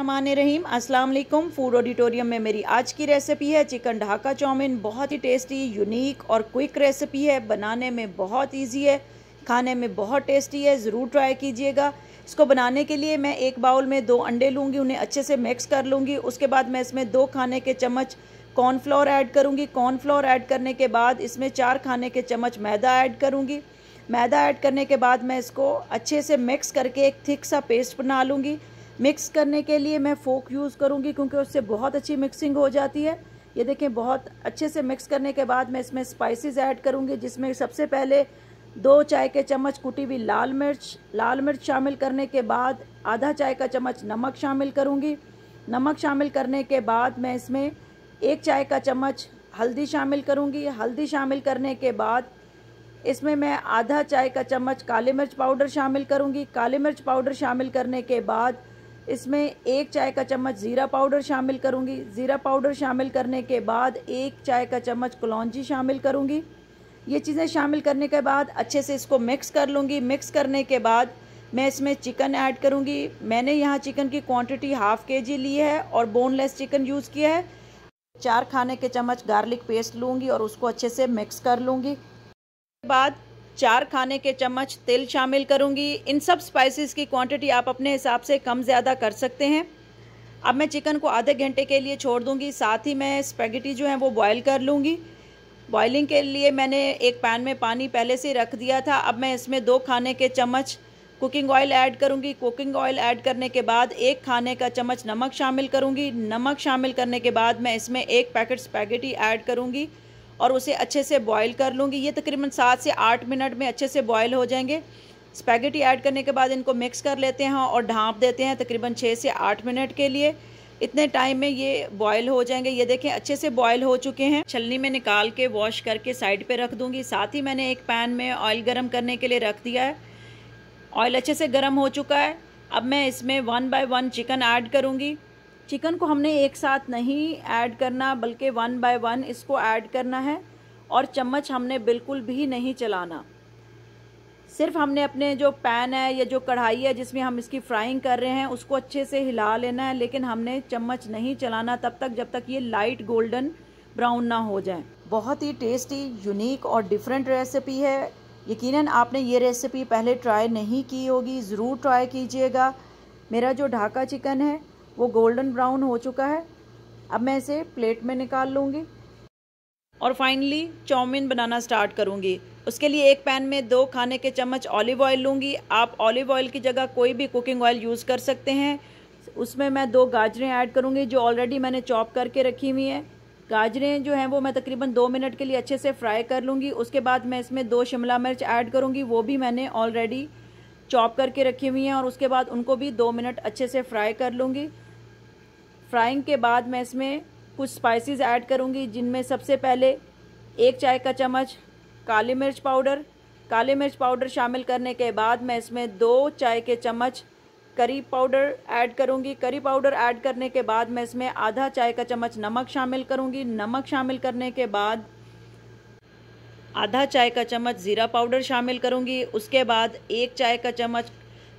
रहीम, अस्सलाम वालेकुम। Food auditorium में मेरी आज की रेसिपी है चिकन ढाका चाउमीन। बहुत ही टेस्टी यूनिक और क्विक रेसिपी है। बनाने में बहुत इजी है, खाने में बहुत टेस्टी है। ज़रूर ट्राई कीजिएगा। इसको बनाने के लिए मैं एक बाउल में दो अंडे लूँगी, उन्हें अच्छे से मिक्स कर लूँगी। उसके बाद मैं इसमें दो खाने के चम्मच कॉर्नफ्लोर ऐड करूँगी। कॉर्नफ्लोर ऐड करने के बाद इसमें चार खाने के चम्मच मैदा ऐड करूँगी। मैदा ऐड करने के बाद मैं इसको अच्छे से मिक्स करके एक थिक सा पेस्ट बना लूँगी। मिक्स करने के लिए मैं फोक यूज़ करूँगी क्योंकि उससे बहुत अच्छी मिक्सिंग हो जाती है। ये देखें, बहुत अच्छे से मिक्स करने के बाद मैं इसमें स्पाइसेस ऐड करूँगी, जिसमें सबसे पहले दो चाय के चम्मच कुटी हुई लाल मिर्च लाल मिर्च शामिल करने के बाद आधा चाय का चम्मच नमक शामिल करूँगी। नमक शामिल करने के बाद मैं इसमें एक चाय का चम्मच हल्दी शामिल करूँगी। हल्दी शामिल करने के बाद इसमें मैं आधा चाय का चम्मच काली मिर्च पाउडर शामिल करूँगी। काली मिर्च पाउडर शामिल करने के बाद इसमें एक चाय का चम्मच ज़ीरा पाउडर शामिल करूँगी। ज़ीरा पाउडर शामिल करने के बाद एक चाय का चम्मच कलौजी शामिल करूँगी। ये चीज़ें शामिल करने के बाद अच्छे से इसको मिक्स कर लूँगी। मिक्स करने के बाद मैं इसमें चिकन ऐड करूँगी। मैंने यहाँ चिकन की क्वांटिटी हाफ़ के जी ली है और बोनलेस चिकन यूज़ किया है। चार खाने के चम्मच गार्लिक पेस्ट लूँगी और उसको अच्छे से मिक्स कर लूँगी। बाद चार खाने के चम्मच तेल शामिल करूँगी। इन सब स्पाइसेस की क्वांटिटी आप अपने हिसाब से कम ज़्यादा कर सकते हैं। अब मैं चिकन को आधे घंटे के लिए छोड़ दूँगी। साथ ही मैं स्पेगेटी जो है वो बॉईल कर लूँगी। बॉइलिंग के लिए मैंने एक पैन में पानी पहले से रख दिया था। अब मैं इसमें दो खाने के चम्मच कुकिंग ऑयल ऐड करूँगी। कुकिंग ऑयल ऐड करने के बाद एक खाने का चम्मच नमक शामिल करूँगी। नमक शामिल करने के बाद मैं इसमें एक पैकेट स्पैगेटी ऐड करूँगी। और उसे अच्छे से बॉईल कर लूँगी। ये तकरीबन सात से आठ मिनट में अच्छे से बॉयल हो जाएँगे। स्पैगेटी ऐड करने के बाद इनको मिक्स कर लेते हैं और ढाँप देते हैं तकरीबन छः से आठ मिनट के लिए। इतने टाइम में ये बॉयल हो जाएँगे। ये देखें, अच्छे से बॉयल हो चुके हैं। छलनी में निकाल के वॉश करके साइड पे रख दूँगी। साथ ही मैंने एक पैन में ऑयल गरम करने के लिए रख दिया है। ऑयल अच्छे से गर्म हो चुका है। अब मैं इसमें one by one chicken add करूँगी। चिकन को हमने एक साथ नहीं ऐड करना, बल्कि वन बाय वन इसको ऐड करना है और चम्मच हमने बिल्कुल भी नहीं चलाना। सिर्फ़ हमने अपने जो पैन है या जो कढ़ाई है जिसमें हम इसकी फ्राइंग कर रहे हैं, उसको अच्छे से हिला लेना है, लेकिन हमने चम्मच नहीं चलाना तब तक जब तक ये लाइट गोल्डन ब्राउन ना हो जाए। बहुत ही टेस्टी यूनिक और डिफरेंट रेसिपी है। यकीनन आपने ये रेसिपी पहले ट्राई नहीं की होगी, ज़रूर ट्राई कीजिएगा। मेरा जो ढाका चिकन है वो गोल्डन ब्राउन हो चुका है। अब मैं इसे प्लेट में निकाल लूँगी। और फाइनली चाउमीन बनाना स्टार्ट करूँगी। उसके लिए एक पैन में दो खाने के चम्मच ऑलिव ऑयल लूँगी। आप ऑलिव ऑयल की जगह कोई भी कुकिंग ऑयल यूज़ कर सकते हैं। उसमें मैं दो गाजरें ऐड करूँगी, जो ऑलरेडी मैंने चॉप करके रखी हुई हैं। गाजरें जो हैं वो मैं तकरीबन दो मिनट के लिए अच्छे से फ्राई कर लूँगी। उसके बाद मैं इसमें दो शिमला मिर्च ऐड करूँगी। वो भी मैंने ऑलरेडी चॉप करके रखी हुई हैं और उसके बाद उनको भी दो मिनट अच्छे से फ्राई कर लूँगी। फ्राइंग के बाद मैं इसमें कुछ स्पाइसेस ऐड करूँगी, जिनमें सबसे पहले एक चाय का चम्मच काली मिर्च पाउडर। काली मिर्च पाउडर शामिल करने के बाद मैं इसमें दो चाय के चम्मच करी पाउडर ऐड करूँगी। करी पाउडर ऐड करने के बाद मैं इसमें आधा चाय का चम्मच नमक शामिल करूँगी। नमक शामिल करने के बाद आधा चाय का चम्मच ज़ीरा पाउडर शामिल करूँगी, उसके बाद एक चाय का चम्मच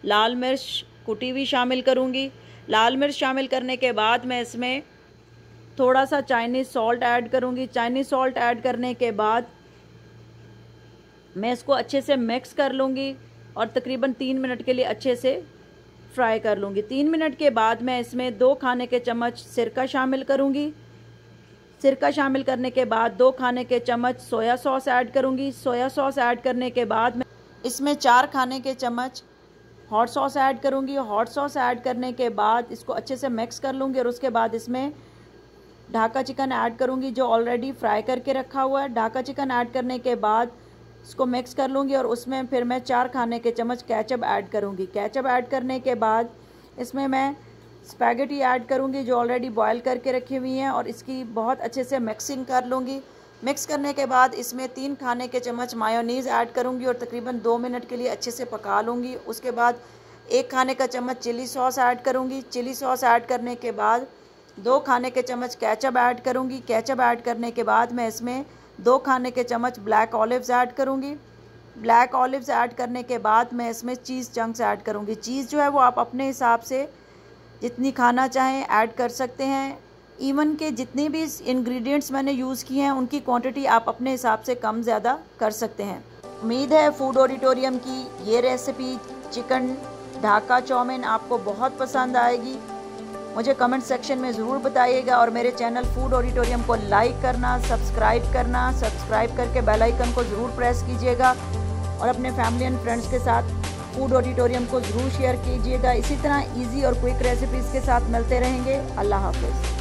लाल मिर्च कुटी हुई शामिल करूँगी। लाल मिर्च शामिल करने के बाद मैं इसमें थोड़ा सा चाइनीज़ सॉल्ट ऐड करूँगी। चाइनीज़ सॉल्ट ऐड करने के बाद मैं इसको अच्छे से मिक्स कर लूँगी और तकरीबन तीन मिनट के लिए अच्छे से फ्राई कर लूँगी। तीन मिनट के बाद मैं इसमें दो खाने के चम्मच सिरका शामिल करूँगी। सिरका शामिल करने के बाद दो खाने के चम्मच सोया सॉस ऐड करूँगी। सोया सॉस ऐड करने के बाद मैं इसमें चार खाने के चम्मच हॉट सॉस ऐड करूँगी। हॉट सॉस ऐड करने के बाद इसको अच्छे से मिक्स कर लूँगी और उसके बाद इसमें ढाका चिकन ऐड करूँगी, जो ऑलरेडी फ्राई करके रखा हुआ है। ढाका चिकन ऐड करने के बाद इसको मिक्स कर लूँगी और उसमें फिर मैं चार खाने के चम्मच कैचअप ऐड करूँगी। कैचअप ऐड करने के बाद इसमें मैं स्पैगेटी ऐड करूँगी जो ऑलरेडी बॉयल करके रखी हुई हैं और इसकी बहुत अच्छे से मिक्सिंग कर लूँगी। मिक्स करने के बाद इसमें तीन खाने के चम्मच मायोनीज़ ऐड करूँगी और तकरीबन दो मिनट के लिए अच्छे से पका लूँगी। उसके बाद एक खाने का चम्मच चिली सॉस ऐड करूँगी। चिली सॉस ऐड करने के बाद दो खाने के चम्मच कैचअप ऐड करूँगी। कैचअप ऐड करने के बाद मैं इसमें दो खाने के चम्मच ब्लैक ऑलिव्स ऐड करूँगी। ब्लैक ऑलिव्स ऐड करने के बाद मैं इसमें चीज़ चंक्स ऐड करूँगी। चीज़ जो है वो आप अपने हिसाब से जितनी खाना चाहें ऐड कर सकते हैं। इवन के जितने भी इंग्रेडिएंट्स मैंने यूज़ किए हैं, उनकी क्वांटिटी आप अपने हिसाब से कम ज़्यादा कर सकते हैं। उम्मीद है फ़ूड ऑडिटोरियम की ये रेसिपी चिकन ढाका चाउमीन आपको बहुत पसंद आएगी। मुझे कमेंट सेक्शन में ज़रूर बताइएगा और मेरे चैनल फ़ूड ऑडिटोरियम को लाइक करना सब्सक्राइब करना सब्सक्राइब करके बेल आइकन को ज़रूर प्रेस कीजिएगा और अपने फैमिली एंड फ्रेंड्स के साथ फ़ूड ऑडिटोरियम को ज़रूर शेयर कीजिएगा। इसी तरह इजी और क्विक रेसिपीज़ के साथ मिलते रहेंगे। अल्लाह हाफिज़।